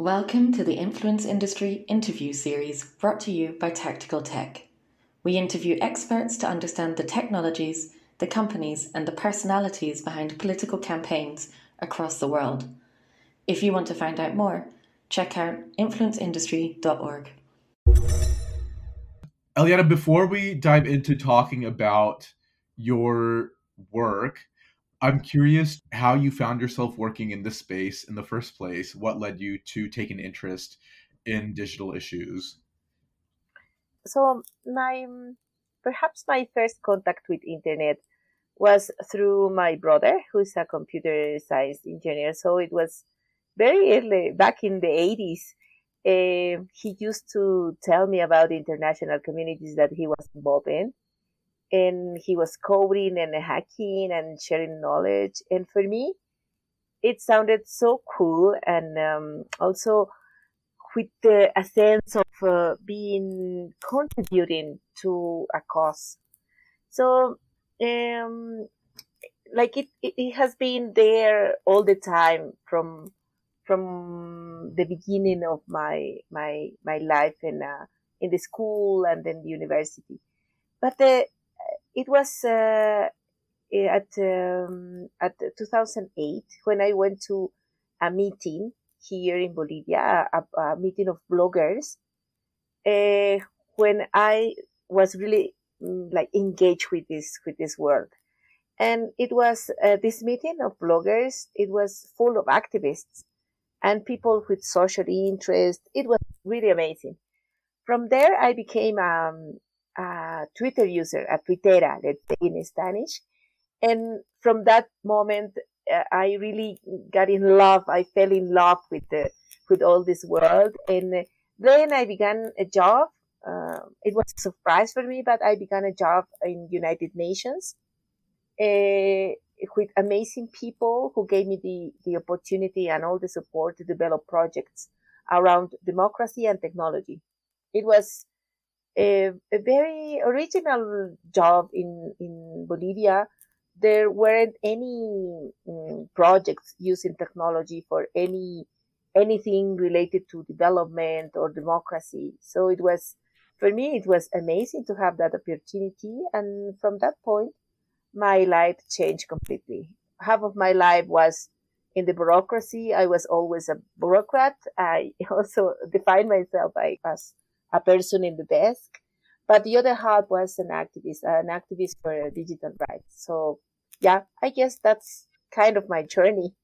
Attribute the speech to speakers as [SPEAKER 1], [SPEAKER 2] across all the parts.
[SPEAKER 1] Welcome to the Influence Industry interview series brought to you by Tactical Tech. We interview experts to understand the technologies, the companies, and the personalities behind political campaigns across the world. If you want to find out more, check out influenceindustry.org.
[SPEAKER 2] Eliana, before we dive into talking about your work, I'm curious how you found yourself working in this space in the first place. What led you to take an interest in digital issues?
[SPEAKER 3] So my perhaps my first contact with internet was through my brother, who's a computer science engineer. So it was very early back in the 80s. Uh, he used to tell me about international communities that he was involved in and he was coding and hacking and sharing knowledge. And for me, it sounded so cool and um, also with a sense of uh, being contributing to a cause. So, um, like it, it, it has been there all the time from from the beginning of my my my life in uh, in the school and then the university. But the it was uh, at um, at 2008 when I went to a meeting here in Bolivia, a, a meeting of bloggers, uh, when I was really mm, like engaged with this with this world, and it was uh, this meeting of bloggers. It was full of activists and people with social interest. It was really amazing. From there, I became um, a Twitter user, a Twittera, let's say in Spanish. And from that moment, uh, I really got in love. I fell in love with the, with all this world. And then I began a job. Uh, it was a surprise for me, but I began a job in United Nations uh, with amazing people who gave me the, the opportunity and all the support to develop projects around democracy and technology. It was a, a very original job in, in Bolivia. There weren't any um, projects using technology for any anything related to development or democracy. So it was, for me, it was amazing to have that opportunity. And from that point, my life changed completely. Half of my life was in the bureaucracy. I was always a bureaucrat. I also defined myself as a person in the desk. But the other half was an activist, an activist for digital rights. So yeah, I guess that's kind of my journey.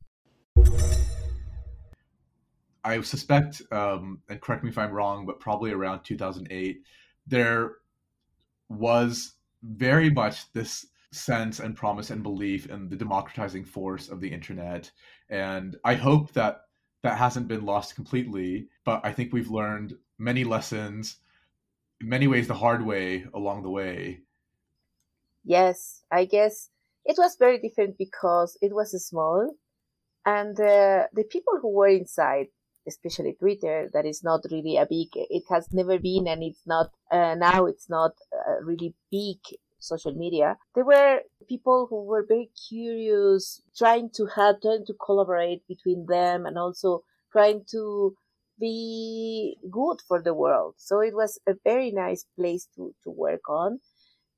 [SPEAKER 2] I suspect, um, and correct me if I'm wrong, but probably around 2008, there was very much this sense and promise and belief in the democratizing force of the internet. And I hope that that hasn't been lost completely, but I think we've learned many lessons, many ways the hard way along the way.
[SPEAKER 3] Yes, I guess it was very different because it was small and uh, the people who were inside especially twitter that is not really a big it has never been and it's not uh, now it's not uh, really big social media there were people who were very curious trying to help trying to collaborate between them and also trying to be good for the world. So it was a very nice place to, to work on.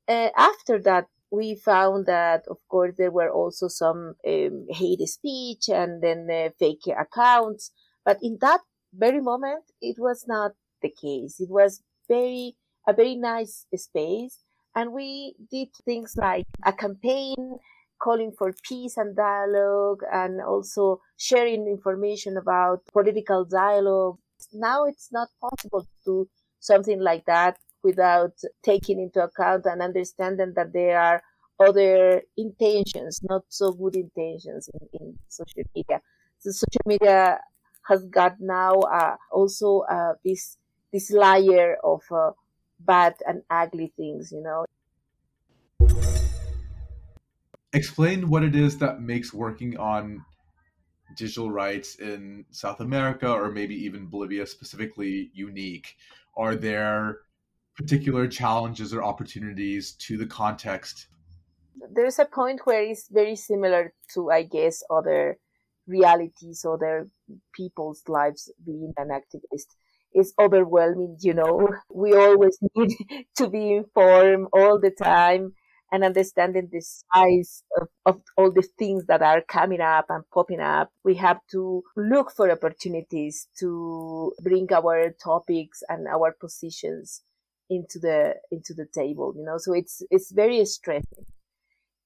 [SPEAKER 3] Uh, after that, we found that, of course, there were also some um, hate speech and then uh, fake accounts. But in that very moment, it was not the case. It was very, a very nice space. And we did things like a campaign calling for peace and dialogue and also sharing information about political dialogue. Now it's not possible to do something like that without taking into account and understanding that there are other intentions, not so good intentions in, in social media. So social media has got now uh, also uh, this this layer of uh, bad and ugly things, you know
[SPEAKER 2] explain what it is that makes working on digital rights in South America or maybe even Bolivia specifically unique. Are there particular challenges or opportunities to the context?
[SPEAKER 3] There's a point where it's very similar to, I guess, other realities, other people's lives being an activist is overwhelming, you know. We always need to be informed all the time and understanding the size of, of all the things that are coming up and popping up. We have to look for opportunities to bring our topics and our positions into the into the table, you know. So it's it's very stressing.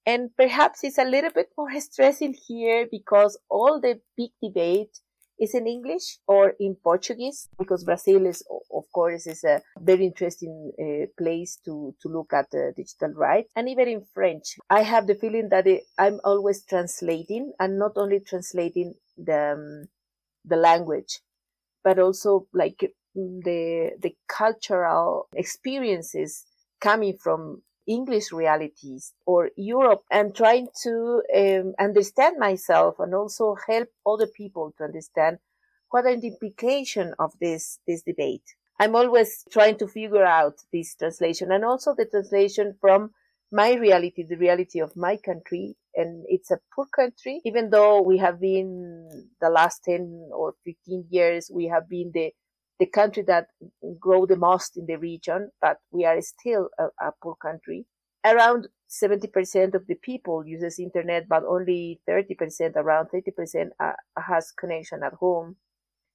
[SPEAKER 3] And perhaps it's a little bit more stressing here because all the big debate is in English or in Portuguese because Brazil is, of course, is a very interesting uh, place to, to look at uh, digital rights and even in French. I have the feeling that it, I'm always translating and not only translating the, um, the language, but also like the, the cultural experiences coming from English realities or Europe and trying to um, understand myself and also help other people to understand what are the implications of this, this debate. I'm always trying to figure out this translation and also the translation from my reality, the reality of my country. And it's a poor country, even though we have been the last 10 or 15 years, we have been the the country that grow the most in the region, but we are still a, a poor country. Around 70% of the people uses internet, but only 30%, around 30% uh, has connection at home.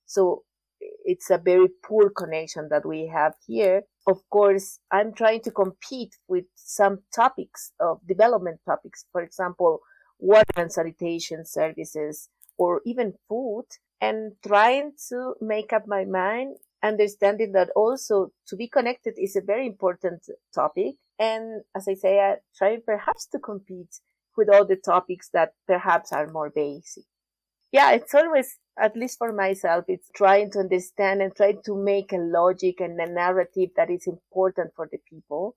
[SPEAKER 3] So it's a very poor connection that we have here. Of course, I'm trying to compete with some topics of development topics. For example, water and sanitation services or even food and trying to make up my mind, understanding that also to be connected is a very important topic. And as I say, I try perhaps to compete with all the topics that perhaps are more basic. Yeah, it's always, at least for myself, it's trying to understand and trying to make a logic and a narrative that is important for the people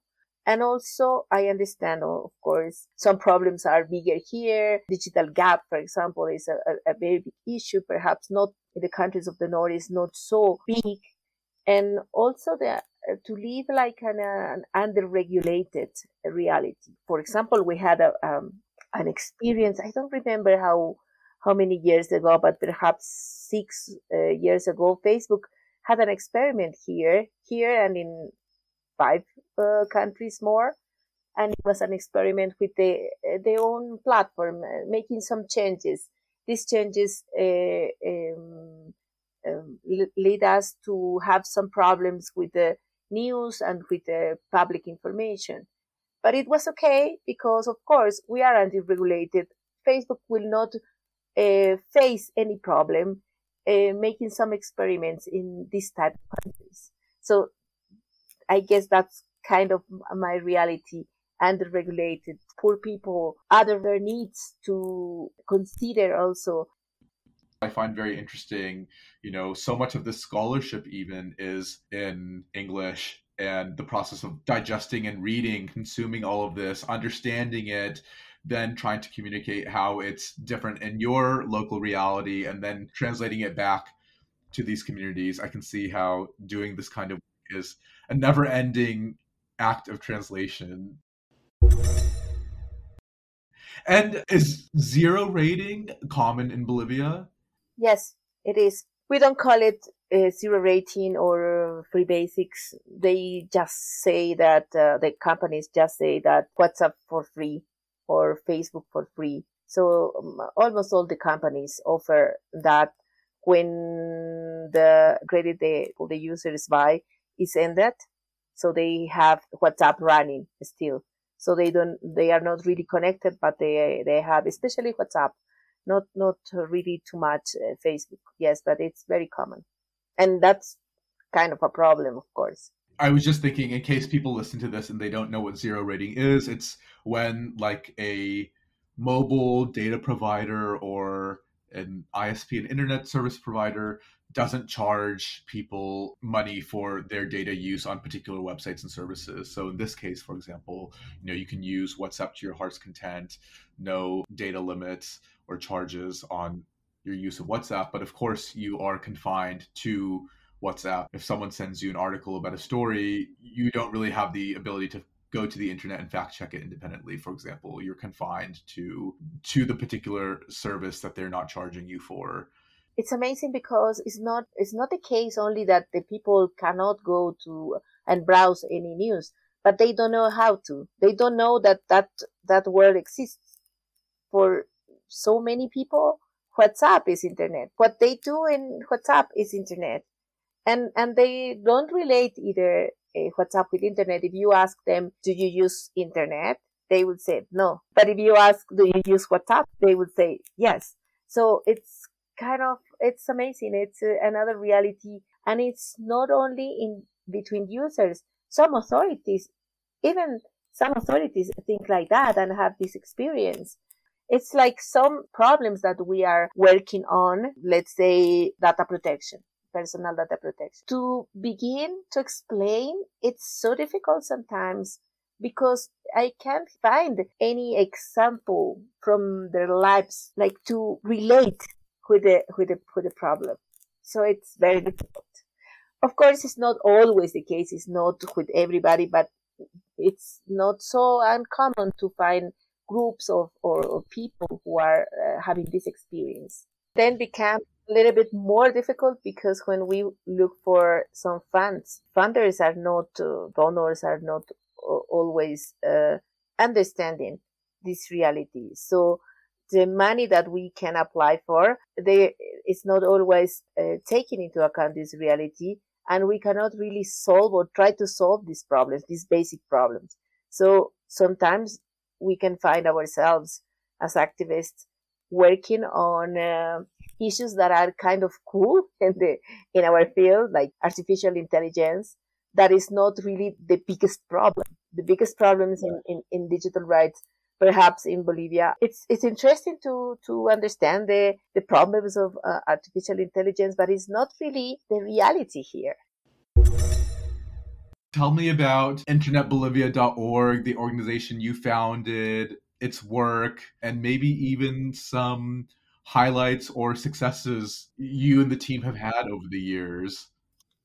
[SPEAKER 3] and also, I understand, of course, some problems are bigger here. Digital gap, for example, is a, a, very big issue. Perhaps not in the countries of the North is not so big. And also the, uh, to live like an, uh, an under-regulated reality. For example, we had a, um, an experience. I don't remember how, how many years ago, but perhaps six uh, years ago, Facebook had an experiment here, here and in five uh, countries more. And it was an experiment with the, their own platform, uh, making some changes. These changes uh, um, um, lead us to have some problems with the news and with the public information. But it was okay because, of course, we are anti-regulated. Facebook will not uh, face any problem uh, making some experiments in this type of countries. So I guess that's kind of my reality under-regulated poor people other their needs to consider also
[SPEAKER 2] I find very interesting, you know, so much of this scholarship even is in English and the process of digesting and reading, consuming all of this, understanding it, then trying to communicate how it's different in your local reality and then translating it back to these communities. I can see how doing this kind of is a never ending act of translation. And is zero rating common in Bolivia?
[SPEAKER 3] Yes, it is. We don't call it uh, zero rating or free basics. They just say that uh, the companies just say that WhatsApp for free or Facebook for free. So um, almost all the companies offer that when the credit the, the users buy is ended, so they have WhatsApp running still. So they don't, they are not really connected, but they, they have, especially WhatsApp, not, not really too much uh, Facebook. Yes, but it's very common. And that's kind of a problem, of course.
[SPEAKER 2] I was just thinking, in case people listen to this and they don't know what zero rating is, it's when like a mobile data provider or an ISP, an internet service provider, doesn't charge people money for their data use on particular websites and services. So in this case, for example, you know, you can use WhatsApp to your heart's content, no data limits or charges on your use of WhatsApp, but of course you are confined to WhatsApp. If someone sends you an article about a story, you don't really have the ability to go to the internet and fact check it independently. For example, you're confined to to the particular service that they're not charging you for.
[SPEAKER 3] It's amazing because it's not it's not the case only that the people cannot go to and browse any news, but they don't know how to. They don't know that that that word exists. For so many people, WhatsApp is internet. What they do in WhatsApp is internet. And, and they don't relate either uh, WhatsApp with internet. If you ask them, do you use internet? They would say no. But if you ask, do you use WhatsApp? They would say yes. So it's kind of, it's amazing. It's uh, another reality. And it's not only in between users. Some authorities, even some authorities think like that and have this experience. It's like some problems that we are working on, let's say data protection, personal data protection. To begin to explain, it's so difficult sometimes because I can't find any example from their lives, like to relate with the, with the, with the problem. So it's very difficult. Of course, it's not always the case. It's not with everybody, but it's not so uncommon to find groups of or, or people who are uh, having this experience. Then become a little bit more difficult because when we look for some funds, funders are not, uh, donors are not always uh, understanding this reality. So the money that we can apply for, they, it's not always uh, taking into account this reality and we cannot really solve or try to solve these problems, these basic problems. So sometimes we can find ourselves as activists working on uh, issues that are kind of cool in the in our field, like artificial intelligence. That is not really the biggest problem. The biggest problems in, in, in digital rights, perhaps in Bolivia. It's it's interesting to to understand the the problems of uh, artificial intelligence, but it's not really the reality here.
[SPEAKER 2] Tell me about internetbolivia.org, the organization you founded, its work, and maybe even some highlights or successes you and the team have had over the years.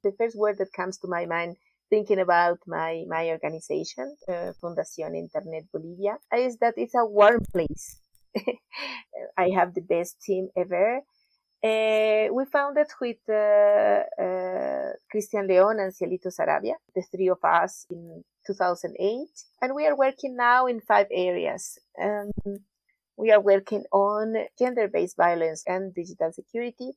[SPEAKER 3] The first word that comes to my mind thinking about my, my organization, uh, Fundación Internet Bolivia, is that it's a warm place. I have the best team ever. Uh, we founded with uh, uh, Cristian León and Cielito Saravia, the three of us in 2008. And we are working now in five areas. Um, we are working on gender-based violence and digital security.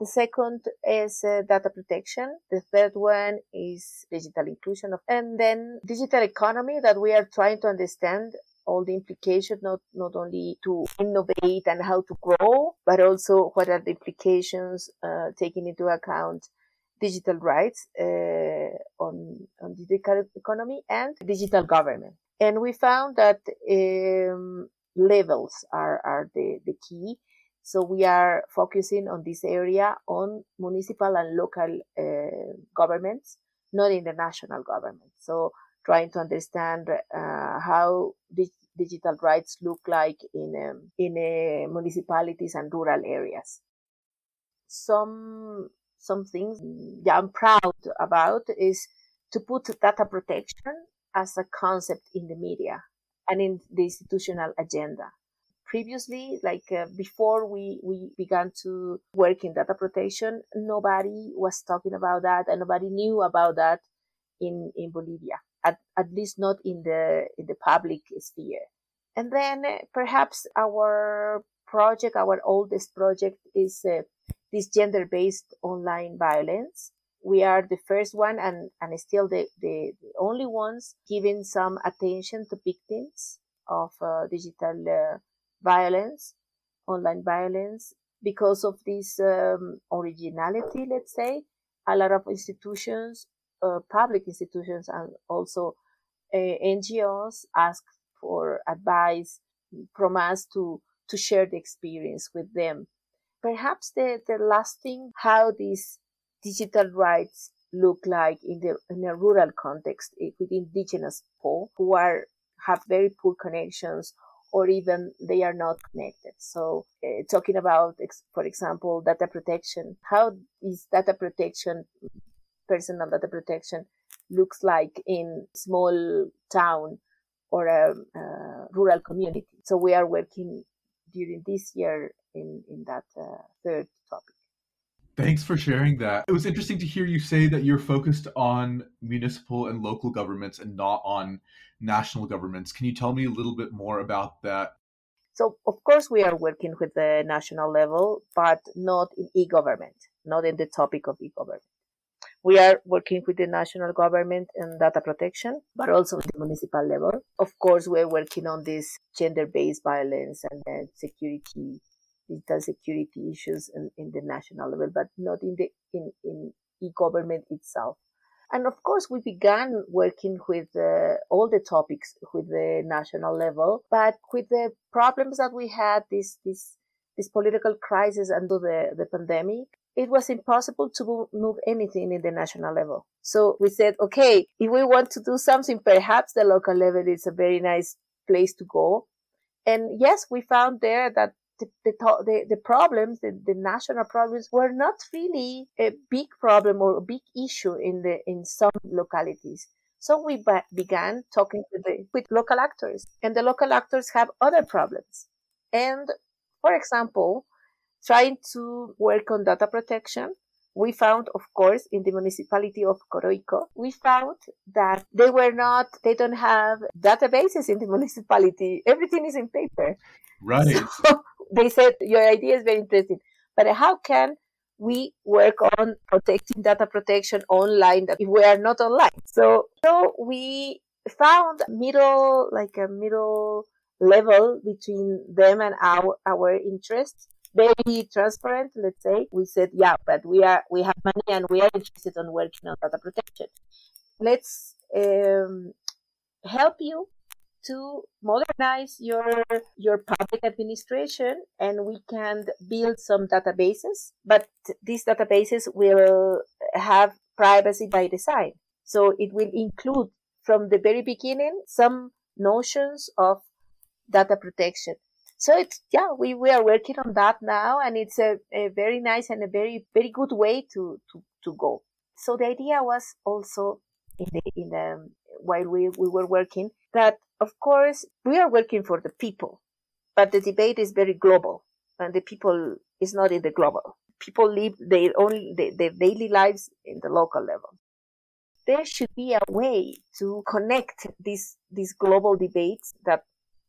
[SPEAKER 3] The second is uh, data protection. The third one is digital inclusion. Of, and then digital economy that we are trying to understand all the implications, not, not only to innovate and how to grow, but also what are the implications, uh, taking into account digital rights, uh, on, on digital economy and digital government. And we found that, um, levels are, are the, the key. So we are focusing on this area on municipal and local uh, governments, not in the national government. So trying to understand uh, how digital rights look like in um, in uh, municipalities and rural areas. Some some things I'm proud about is to put data protection as a concept in the media and in the institutional agenda. Previously, like uh, before we, we began to work in data protection, nobody was talking about that and nobody knew about that in, in Bolivia at, at least not in the in the public sphere. And then uh, perhaps our project, our oldest project, is uh, this gender-based online violence. We are the first one and, and still the, the, the only ones giving some attention to victims of uh, digital uh, violence, online violence, because of this um, originality, let's say. A lot of institutions uh, public institutions and also uh, NGOs ask for advice from us to to share the experience with them. Perhaps the, the last thing, how these digital rights look like in the in a rural context eh, with indigenous people who are have very poor connections or even they are not connected. So uh, talking about, for example, data protection, how is data protection personal data protection looks like in small town or a, a rural community. So we are working during this year in, in that uh, third topic.
[SPEAKER 2] Thanks for sharing that. It was interesting to hear you say that you're focused on municipal and local governments and not on national governments. Can you tell me a little bit more about that?
[SPEAKER 3] So, of course, we are working with the national level, but not in e government, not in the topic of e government. We are working with the national government and data protection, but also at the municipal level. Of course, we're working on this gender based violence and security digital security issues in, in the national level, but not in the in, in e-government itself. And of course, we began working with uh, all the topics with the national level, but with the problems that we had, this this this political crisis under the, the pandemic, it was impossible to move anything in the national level. So we said, okay, if we want to do something, perhaps the local level is a very nice place to go. And yes, we found there that the, the, the, problems, the, the national problems were not really a big problem or a big issue in the, in some localities. So we ba- began talking with the, with local actors and the local actors have other problems. And for example, trying to work on data protection, we found, of course, in the municipality of Coroico, we found that they were not, they don't have databases in the municipality. Everything is in paper.
[SPEAKER 2] Right.
[SPEAKER 3] So they said your idea is very interesting, but how can we work on protecting data protection online if we are not online? So, so we found middle, like a middle level between them and our, our interests. Very transparent, let's say. We said, yeah, but we are, we have money and we are interested in working on data protection. Let's um, help you to modernize your your public administration and we can build some databases but these databases will have privacy by design. So it will include from the very beginning some notions of data protection. So it's yeah we, we are working on that now and it's a, a very nice and a very very good way to to, to go. So the idea was also in the in the while we, we were working that of course we are working for the people but the debate is very global and the people is not in the global. People live their own their, their daily lives in the local level. There should be a way to connect these these global debates that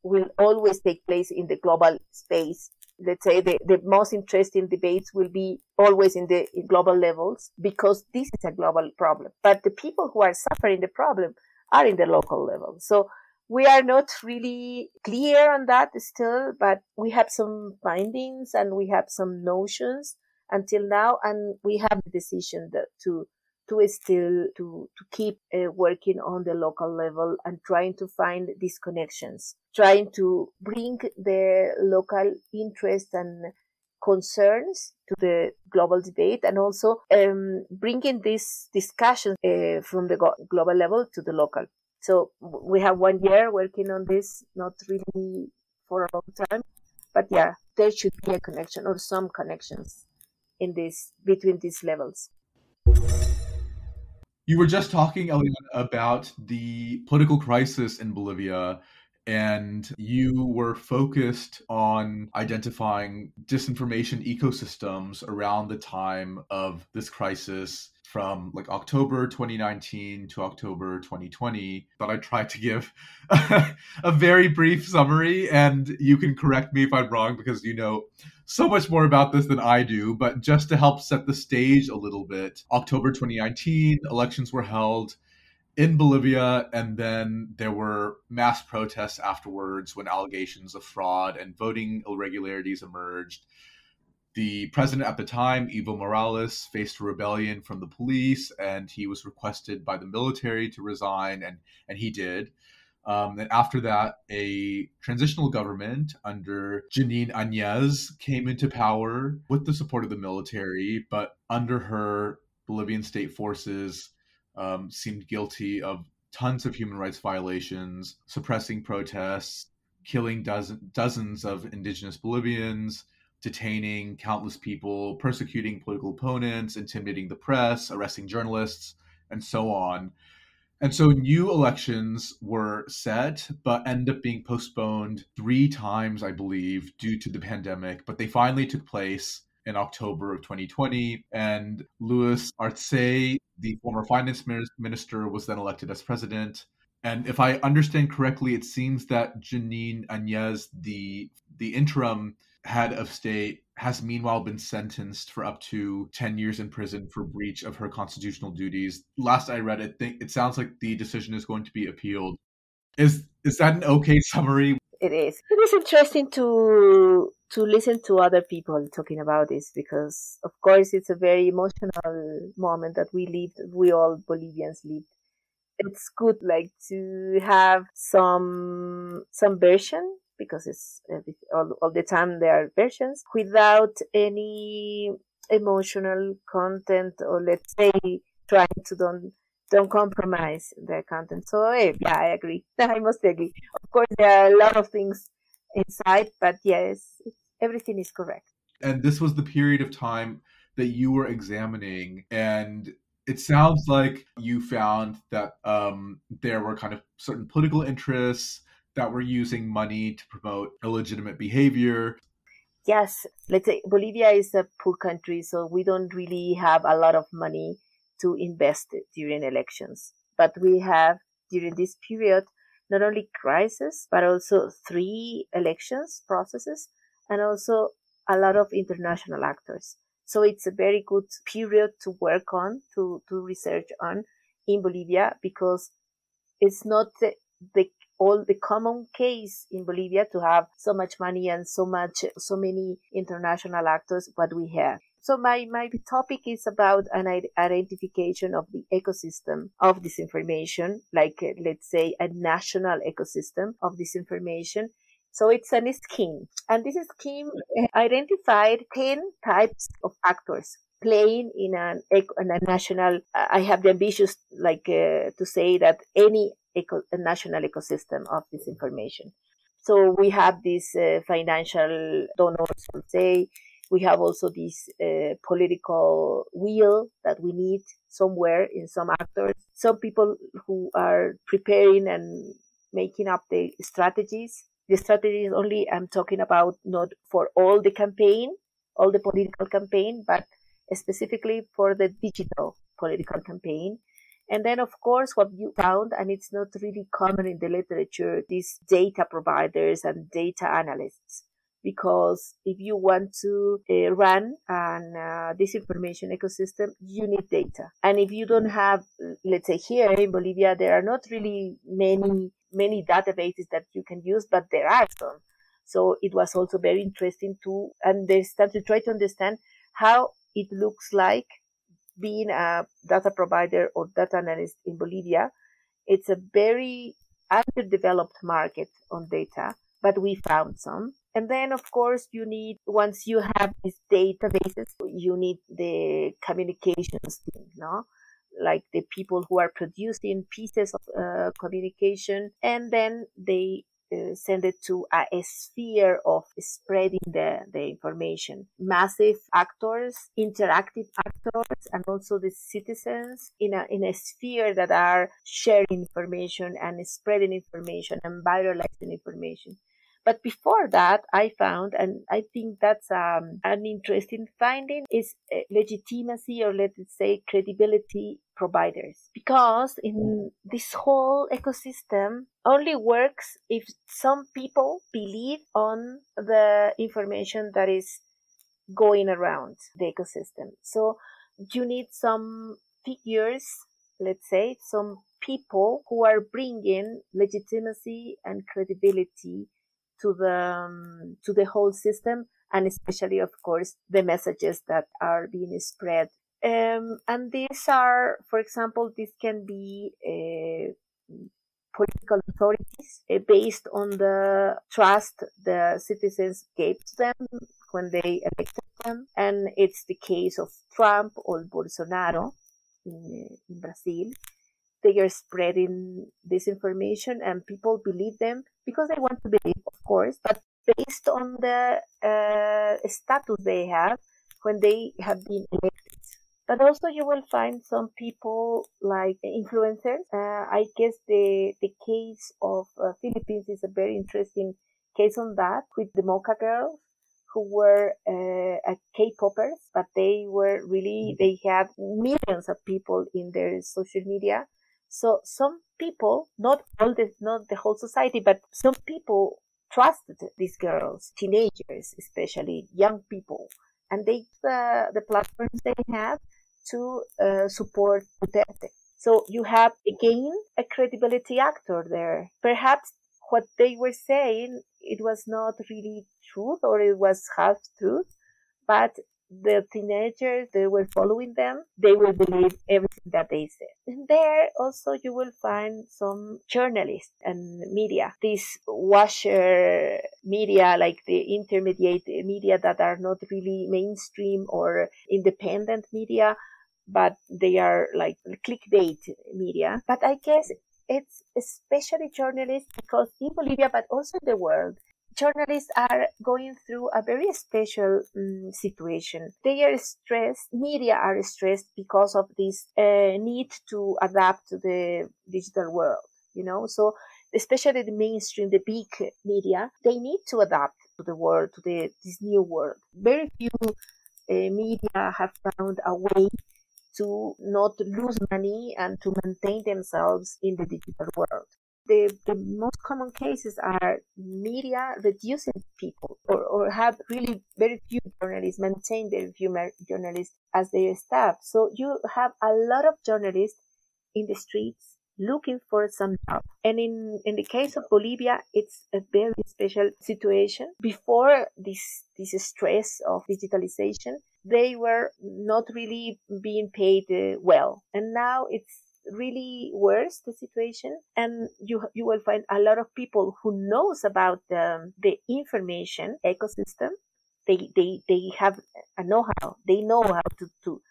[SPEAKER 3] will always take place in the global space. Let's say the, the most interesting debates will be always in the in global levels because this is a global problem. But the people who are suffering the problem are in the local level. So we are not really clear on that still but we have some findings and we have some notions until now and we have the decision that to to still to to keep uh, working on the local level and trying to find these connections trying to bring the local interests and concerns to the global debate and also um, bringing this discussion uh, from the global level to the local. So we have one year working on this not really for a long time but yeah there should be a connection or some connections in this between these levels.
[SPEAKER 2] You were just talking, Eliana, about the political crisis in Bolivia, and you were focused on identifying disinformation ecosystems around the time of this crisis from like October 2019 to October 2020, but I tried to give a very brief summary, and you can correct me if I'm wrong because you know so much more about this than I do. But just to help set the stage a little bit, October 2019, elections were held in Bolivia, and then there were mass protests afterwards when allegations of fraud and voting irregularities emerged. The president at the time, Evo Morales, faced a rebellion from the police, and he was requested by the military to resign, and and he did. Um, and after that, a transitional government under Jeanine Áñez came into power with the support of the military, but under her, Bolivian state forces um, seemed guilty of tons of human rights violations, suppressing protests, killing dozen, dozens of indigenous Bolivians, detaining countless people, persecuting political opponents, intimidating the press, arresting journalists, and so on. And so new elections were set, but ended up being postponed three times, I believe, due to the pandemic. But they finally took place in October of 2020. And Luis Arce, the former finance minister, was then elected as president. And if I understand correctly, it seems that Jeanine Áñez, the the interim head of state, has meanwhile been sentenced for up to 10 years in prison for breach of her constitutional duties. Last I read it, it sounds like the decision is going to be appealed. Is is that an okay summary?
[SPEAKER 3] It is. It is interesting to to listen to other people talking about this because of course it's a very emotional moment that we lived we all Bolivians lived. It's good like to have some some version because it's all, all the time there are versions without any emotional content or let's say trying to don't don't compromise the content. So eh, yeah i agree. I must agree. Of course there are a lot of things inside but yes everything is correct
[SPEAKER 2] and this was the period of time that you were examining and it sounds like you found that um, there were kind of certain political interests that were using money to promote illegitimate behavior.
[SPEAKER 3] Yes, let's say Bolivia is a poor country, so we don't really have a lot of money to invest during elections. But we have during this period not only crisis, but also three elections processes and also a lot of international actors. So it's a very good period to work on, to, to research on in Bolivia because it's not the, the all the common case in Bolivia to have so much money and so much so many international actors what we have. So my, my topic is about an identification of the ecosystem of disinformation, like let's say a national ecosystem of disinformation so it's a scheme. And this scheme identified 10 types of actors playing in an in a national i have the ambitious like uh, to say that any eco, national ecosystem of disinformation. So we have this uh, financial donors say. We have also this uh, political will that we need somewhere in some actors. Some people who are preparing and making up the strategies the strategy is only I'm talking about not for all the campaign, all the political campaign, but specifically for the digital political campaign. And then, of course, what you found, and it's not really common in the literature, these data providers and data analysts. Because if you want to uh, run an uh, disinformation ecosystem, you need data. And if you don't have, let's say here in Bolivia, there are not really many many databases that you can use, but there are some. So it was also very interesting to understand, to try to understand how it looks like being a data provider or data analyst in Bolivia. It's a very underdeveloped market on data, but we found some. And then, of course, you need, once you have these databases, you need the communications team, no? Like the people who are producing pieces of uh, communication and then they uh, send it to a, a, sphere of spreading the, the information. Massive actors, interactive actors, and also the citizens in a, in a sphere that are sharing information and spreading information and viralizing information. But before that, I found, and I think that's um, an interesting finding, is uh, legitimacy or let's say credibility providers. Because in this whole ecosystem only works if some people believe on the information that is going around the ecosystem. So you need some figures, let's say, some people who are bringing legitimacy and credibility to the um, to the whole system and especially of course the messages that are being spread. Um, and these are for example this can be uh, political authorities uh, based on the trust the citizens gave to them when they elected them. And it's the case of trump or bolsonaro in, in brazil. They are spreading disinformation and people believe them because they want to believe, of course, but based on the uh, status they have when they have been elected. But also you will find some people like influencers. Uh, I guess the, the case of uh, Philippines is a very interesting case on that with the Mocha girls who were uh, K-poppers, but they were really, mm-hmm. they had millions of people in their social media. So some people, not all the, not the whole society, but some people trusted these girls, teenagers, especially young people, and they, uh, the platforms they have to uh, support Duterte. So you have again a credibility actor there. Perhaps what they were saying it was not really truth or it was half truth, but the teenagers they were following them they will believe everything that they said. There also you will find some journalists and media this washer media like the intermediate media that are not really mainstream or independent media but they are like clickbait media. But i guess it's especially journalists because in bolivia but also in the world journalists are going through a very special um, situation. They are stressed, media are stressed because of this uh, need to adapt to the digital world, you know, so especially the mainstream, the big media, they need to adapt to the world, to the, this new world. Very few uh, media have found a way to not lose money and to maintain themselves in the digital world the, the most common cases are media reducing people or, or have really very few journalists, maintain their few journalists as their staff. So you have a lot of journalists in the streets looking for some job. And in, in the case of Bolivia, it's a very special situation. Before this, this stress of digitalization, they were not really being paid uh, well. And now it's really worse the situation and you you will find a lot of people who knows about the, the information ecosystem. They they they have a know-how. They know how to, to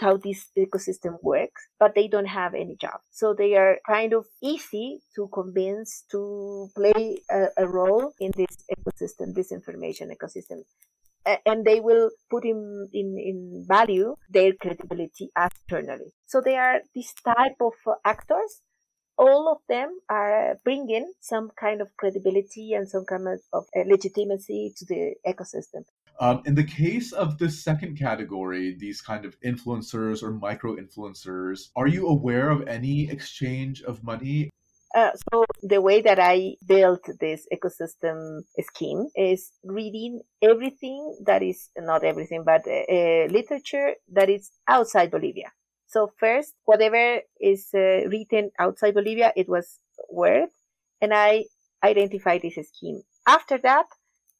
[SPEAKER 3] how this ecosystem works, but they don't have any job. So they are kind of easy to convince to play a, a role in this ecosystem, this information ecosystem and they will put in, in, in value their credibility as journalists. So they are this type of actors. All of them are bringing some kind of credibility and some kind of legitimacy to the ecosystem.
[SPEAKER 2] Um, in the case of the second category, these kind of influencers or micro influencers, are you aware of any exchange of money
[SPEAKER 3] uh, so the way that I built this ecosystem scheme is reading everything that is not everything, but uh, literature that is outside Bolivia. So first, whatever is uh, written outside Bolivia, it was worth, and I identified this scheme. After that,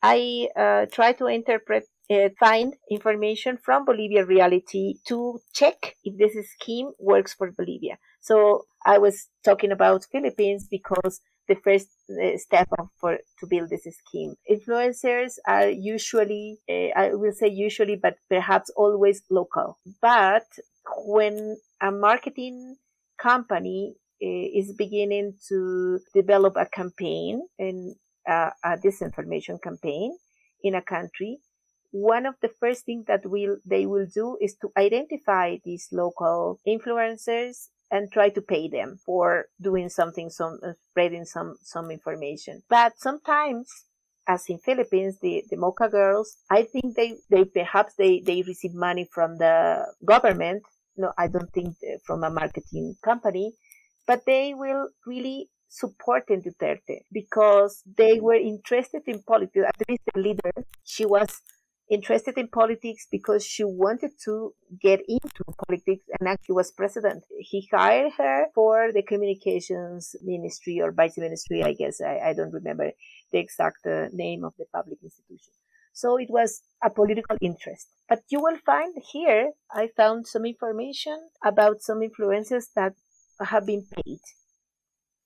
[SPEAKER 3] I uh, try to interpret, uh, find information from Bolivia reality to check if this scheme works for Bolivia. So I was talking about Philippines because the first uh, step for to build this scheme. Influencers are usually, uh, I will say usually, but perhaps always local. But when a marketing company uh, is beginning to develop a campaign and uh, a disinformation campaign in a country, one of the first things that will they will do is to identify these local influencers and try to pay them for doing something, some uh, spreading some some information. But sometimes, as in Philippines, the the Mocha girls, I think they they perhaps they they receive money from the government. No, I don't think uh, from a marketing company, but they will really support Duterte because they were interested in politics. At least the leader, she was interested in politics because she wanted to get into politics and actually was president. He hired her for the communications ministry or vice ministry, I guess. I, I don't remember the exact uh, name of the public institution. So it was a political interest. But you will find here, I found some information about some influencers that have been paid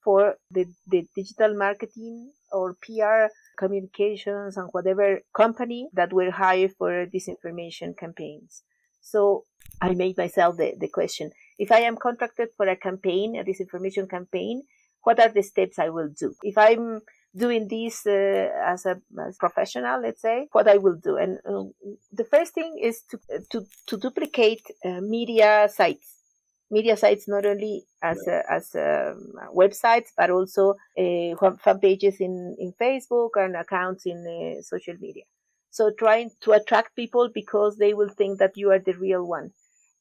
[SPEAKER 3] for the, the digital marketing or PR communications and whatever company that were hired for disinformation campaigns. So I made myself the, the question. If I am contracted for a campaign, a disinformation campaign, what are the steps I will do? If I'm doing this uh, as a as professional, let's say, what I will do. And uh, the first thing is to to to duplicate uh, media sites. Media sites not only as yeah. as um, websites but also uh, fan pages in in Facebook and accounts in uh, social media. So trying to attract people because they will think that you are the real one.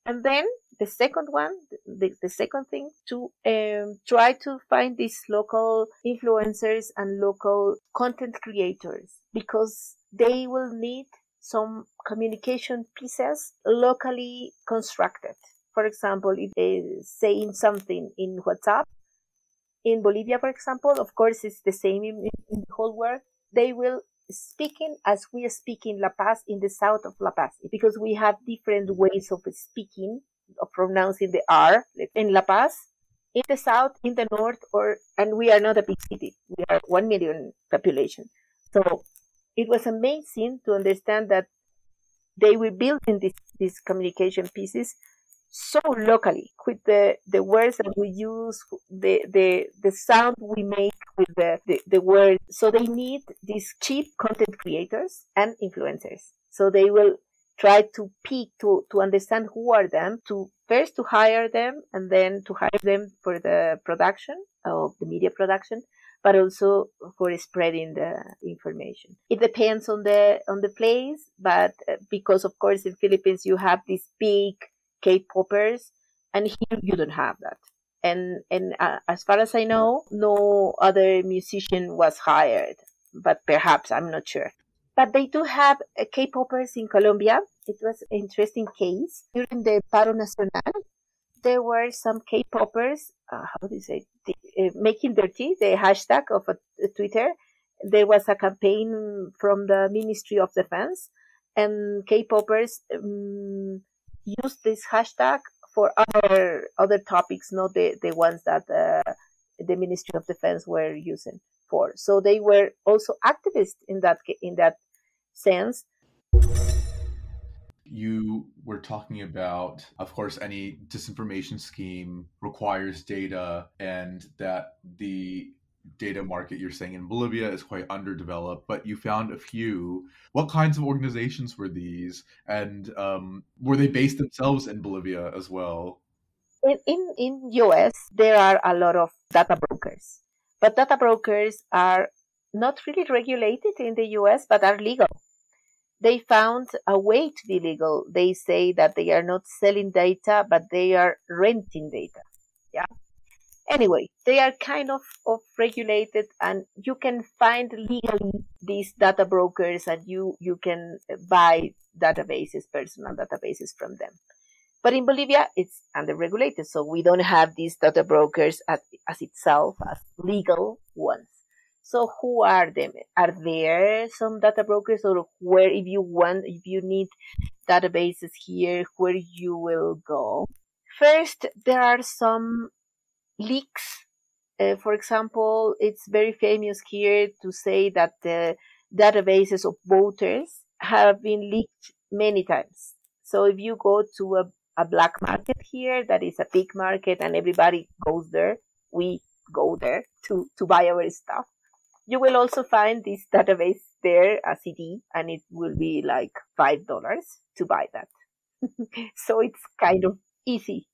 [SPEAKER 3] And then the second one, the, the second thing, to um, try to find these local influencers and local content creators because they will need some communication pieces locally constructed. For example, if they saying something in WhatsApp, in Bolivia, for example, of course, it's the same in, in the whole world. They will speaking as we speak in La Paz in the south of La Paz because we have different ways of speaking of pronouncing the R in La Paz in the south in the north or and we are not a big city we are 1 million population so it was amazing to understand that they were building these these communication pieces so locally with the the words that we use the the the sound we make with the, the, the word. So they need these cheap content creators and influencers. So they will try to pick to, to understand who are them to first to hire them and then to hire them for the production of the media production but also for spreading the information it depends on the on the place but uh, because of course in philippines you have these big k-poppers and here you don't have that and and uh, as far as I know, no other musician was hired, but perhaps I'm not sure. But they do have uh, K-popers in Colombia. It was an interesting case during the Paro Nacional. There were some K-popers, uh, how do you say, the, uh, making dirty the hashtag of a, a Twitter. There was a campaign from the Ministry of Defense, and K-popers um, used this hashtag for other other topics, not the the ones that uh, the Ministry of Defense were using for. So they were also activists in that in that sense.
[SPEAKER 2] You were talking about, of course, any disinformation scheme requires data, and that the data market you're saying in Bolivia is quite underdeveloped, but you found a few. What kinds of organizations were these, and um, were they based themselves in Bolivia as well?
[SPEAKER 3] In, in in US, there are a lot of data brokers, but data brokers are not really regulated in the US, but are legal. They found a way to be legal. They say that they are not selling data, but they are renting data. Yeah anyway they are kind of, of regulated and you can find legally these data brokers and you you can buy databases personal databases from them. But in bolivia it's under regulated so we don't have these data brokers as, as itself as legal ones. So who are them? Are there some data brokers or where if you want if you need databases here where you will go? First there are some leaks. Uh, for example, it's very famous here to say that the databases of voters have been leaked many times. So if you go to a, a black market here, that is a big market and everybody goes there, we go there to, to buy our stuff. You will also find this database there, a CD, and it will be like $5 to buy that. so it's kind of easy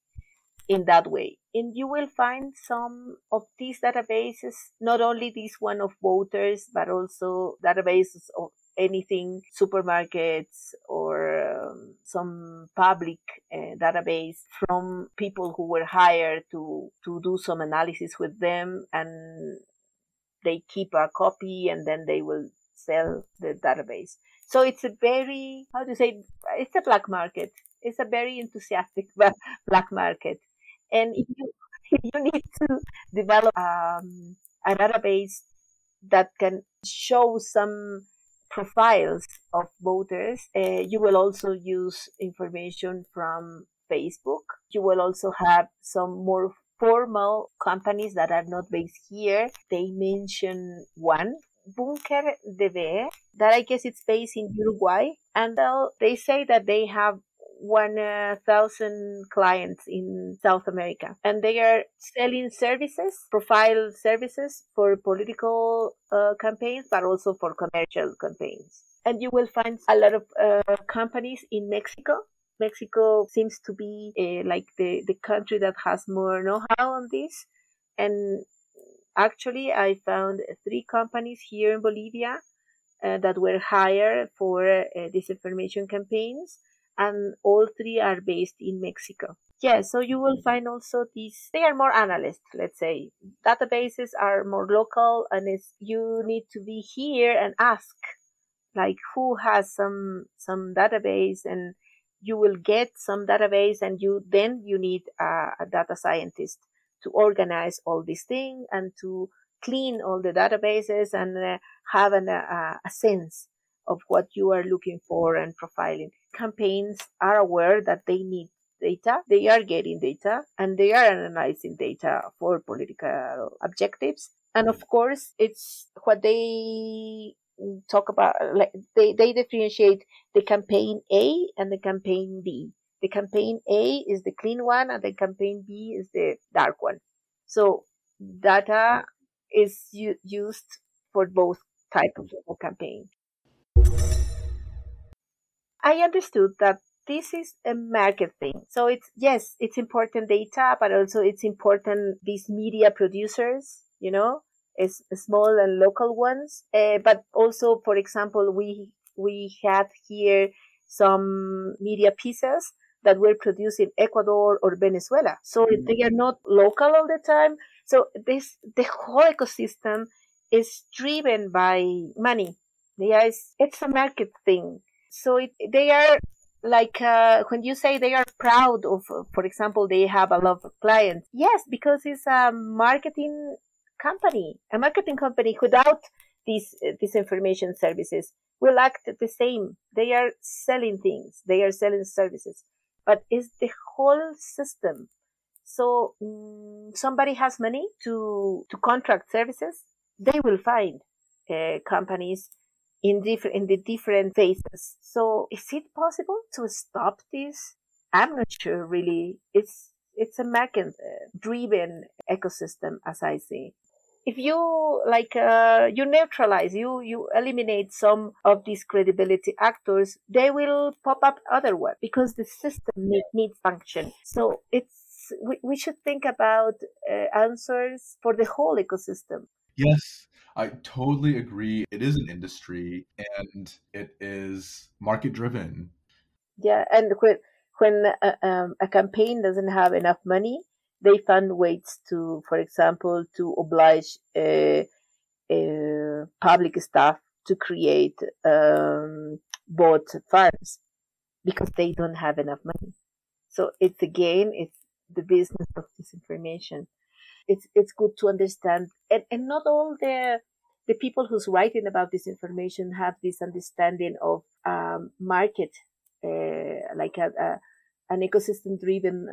[SPEAKER 3] in that way. And you will find some of these databases, not only this one of voters, but also databases of anything, supermarkets or um, some public uh, database from people who were hired to, to do some analysis with them and they keep a copy and then they will sell the database. So it's a very, how to say, it's a black market. It's a very enthusiastic black market and if you if you need to develop um, a database that can show some profiles of voters, uh, you will also use information from Facebook. You will also have some more formal companies that are not based here. They mention one, Bunker DB, that I guess it's based in Uruguay. And they say that they have 1,000 clients in South America. And they are selling services, profile services for political uh, campaigns, but also for commercial campaigns. And you will find a lot of uh, companies in Mexico. Mexico seems to be uh, like the, the country that has more know-how on this. And actually, I found three companies here in Bolivia uh, that were hired for uh, disinformation campaigns and all three are based in Mexico. Yeah, so you will find also these, they are more analysts, let's say. Databases are more local and it's, you need to be here and ask, like, who has some, some database and you will get some database and you, then you need a, a data scientist to organize all these things and to clean all the databases and uh, have an, uh, a sense of what you are looking for and profiling. Campaigns are aware that they need data. They are getting data and they are analyzing data for political objectives. And of mm. course, it's what they talk about. Like they, they differentiate the campaign A and the campaign B. The campaign A is the clean one and the campaign B is the dark one. So data is u- used for both type of campaign. I understood that this is a market thing. So it's, yes, it's important data, but also it's important these media producers, you know, is small and local ones. Uh, but also, for example, we, we had here some media pieces that were produced in Ecuador or Venezuela. So mm-hmm. they are not local all the time. So this, the whole ecosystem is driven by money. Yeah, it's, it's a market thing. So it, they are like uh, when you say they are proud of, for example, they have a lot of clients. Yes, because it's a marketing company. A marketing company without these these information services will act the same. They are selling things. They are selling services, but it's the whole system. So mm, somebody has money to to contract services. They will find uh, companies in different in the different phases. So is it possible to stop this? I'm not sure really. It's it's a market driven ecosystem as I see. If you like uh, you neutralize you you eliminate some of these credibility actors, they will pop up other ones because the system need, needs function. So it's we, we should think about uh, answers for the whole ecosystem.
[SPEAKER 2] Yes, I totally agree. It is an industry and it is market driven.
[SPEAKER 3] Yeah, and when when a, um, a campaign doesn't have enough money, they find ways to, for example, to oblige a, a public staff to create um, bot farms because they don't have enough money. So it's again, it's the business of disinformation it's it's good to understand. And, and not all the the people who's writing about disinformation have this understanding of um, market uh, like a, a, an ecosystem driven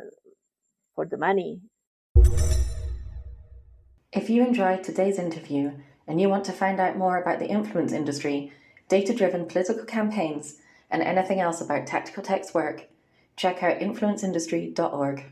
[SPEAKER 3] for the money.
[SPEAKER 1] If you enjoyed today's interview and you want to find out more about the influence industry data driven political campaigns and anything else about tactical tech's work check out influenceindustry.org